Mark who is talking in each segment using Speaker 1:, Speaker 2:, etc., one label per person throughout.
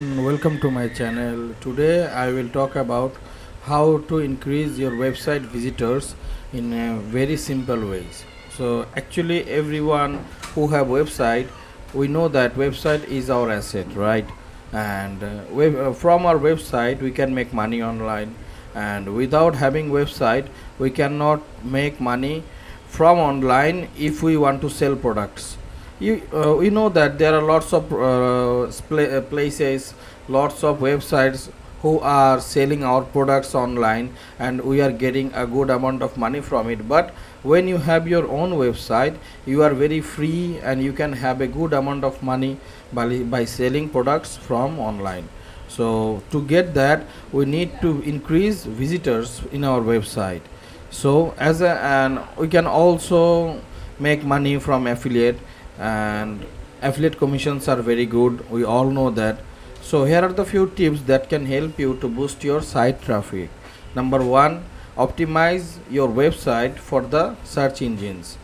Speaker 1: welcome to my channel. Today i will talk about how to increase your website visitors in a very simple ways. So actually everyone who have website we know that website is our asset right? And uh, uh, from our website we can make money online. And without having website we cannot make money from online if we want to sell products you uh, we know that there are lots of uh, uh, places lots of websites who are selling our products online and we are getting a good amount of money from it. But when you have your own website you are very free and you can have a good amount of money by, by selling products from online. So to get that we need to increase visitors in our website. So as a and we can also make money from affiliate and affiliate commissions are very good. We all know that. So here are the few tips that can help you to boost your site traffic. Number 1 optimize your website for the search engines.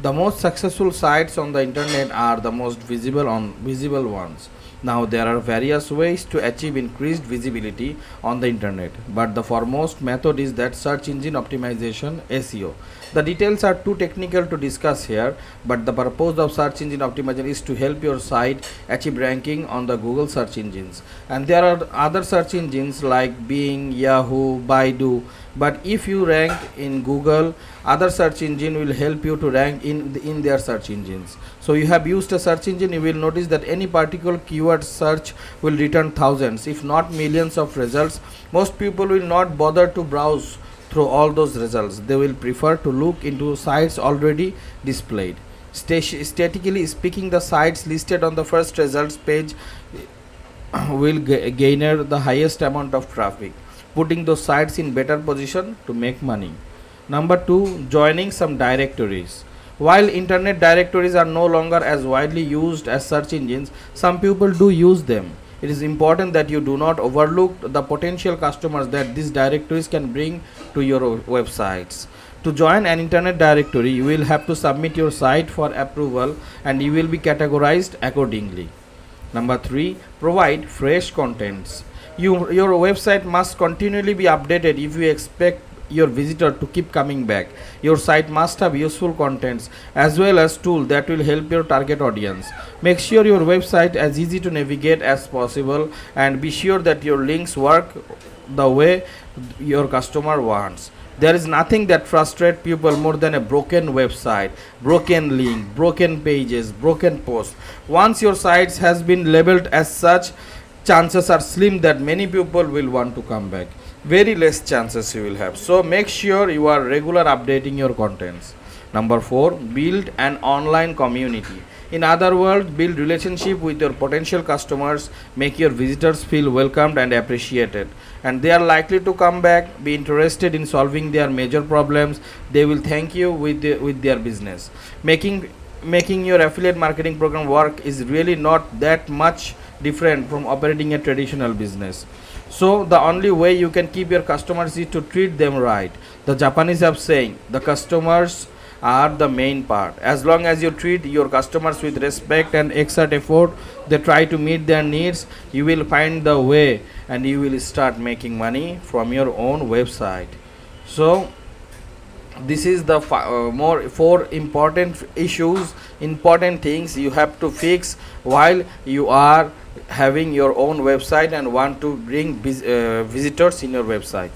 Speaker 1: The most successful sites on the internet are the most visible on visible ones now there are various ways to achieve increased visibility on the internet, but the foremost method is that search engine optimization SEO. The details are too technical to discuss here, but the purpose of search engine optimization is to help your site achieve ranking on the Google search engines. And there are other search engines like Bing, Yahoo, Baidu, but if you rank in google other search engine will help you to rank in the, in their search engines. So you have used a search engine you will notice that any particular keyword search will return thousands if not millions of results. Most people will not bother to browse through all those results. They will prefer to look into sites already displayed. Statically speaking the sites listed on the first results page eh, will gainer the highest amount of traffic putting those sites in better position to make money. Number 2 joining some directories. While internet directories are no longer as widely used as search engines some people do use them. It is important that you do not overlook the potential customers that these directories can bring to your websites. To join an internet directory you will have to submit your site for approval and you will be categorized accordingly. Number 3 provide fresh contents you your website must continually be updated if you expect your visitor to keep coming back. Your site must have useful contents as well as tools that will help your target audience. Make sure your website as easy to navigate as possible and be sure that your links work the way your customer wants. There is nothing that frustrates people more than a broken website broken link broken pages broken posts. Once your site has been labeled as such chances are slim that many people will want to come back. Very less chances you will have. So make sure you are regular updating your contents. Number 4 build an online community. In other words build relationship with your potential customers make your visitors feel welcomed and appreciated. And they are likely to come back be interested in solving their major problems. They will thank you with the, with their business. Making making your affiliate marketing program work is really not that much different from operating a traditional business. So the only way you can keep your customers is to treat them right. The japanese have saying the customers are the main part. As long as you treat your customers with respect and exert effort they try to meet their needs you will find the way and you will start making money from your own website. So this is the uh, more four important issues important things you have to fix while you are having your own website and want to bring vis uh, visitors in your website